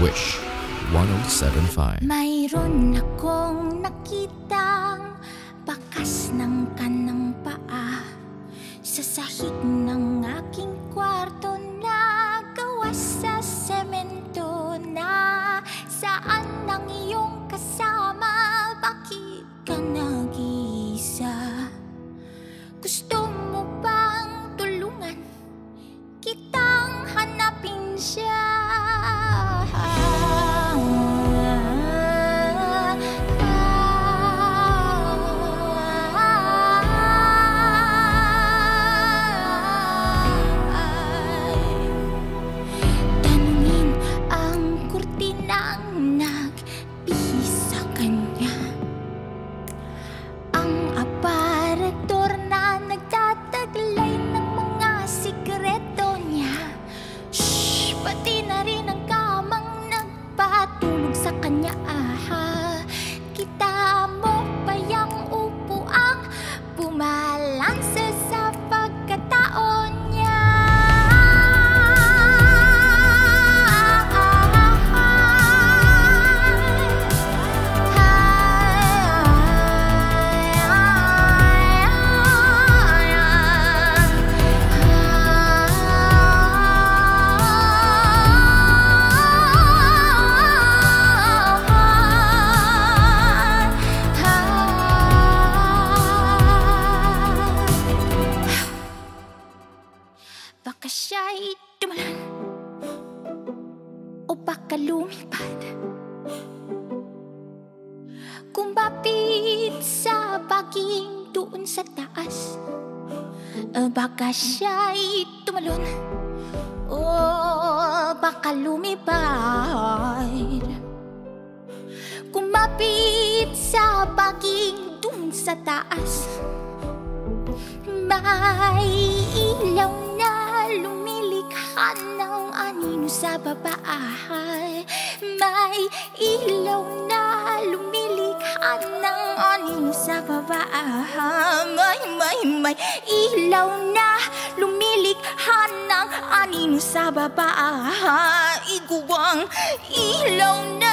Wish 1075. Dumalan O baka lumipad. Kumapit sa baging doon sa taas. Baka siya'y tumalon. O baka lumipad. Kumapit sa baging doon sa taas. May ilaw na ng sa babae May ilaw na lumilikha ng anino sa babae May, may, may ilaw na lumilikha ng anino sa babae Iguang ilaw na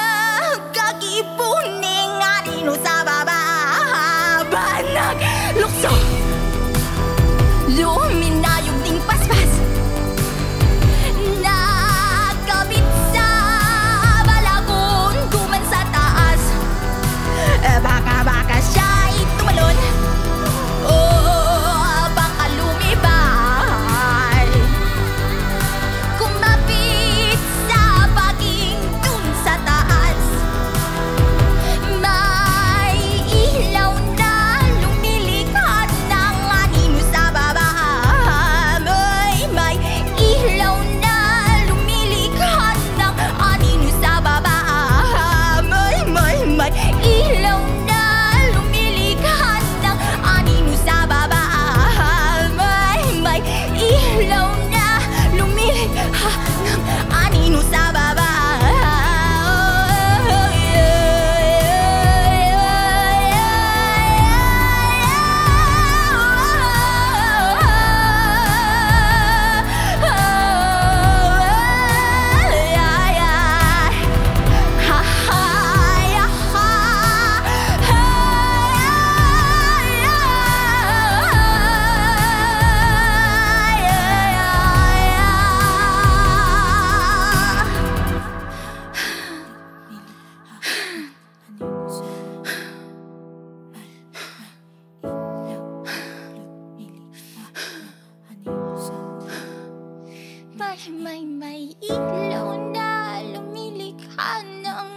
May-may ilaw na lumilikha ng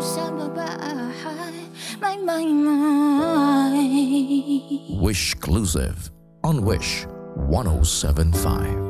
sa May-may-may Wish Exclusive on Wish 1075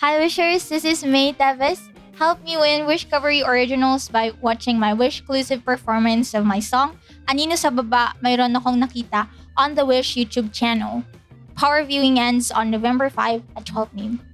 Hi Wishers, this is May Davis. Help me win Wish Covery Originals by watching my Wish exclusive performance of my song Anino sa Baba Mayroon Akong Nakita on the Wish YouTube channel. Power viewing ends on November 5 at 12 noon.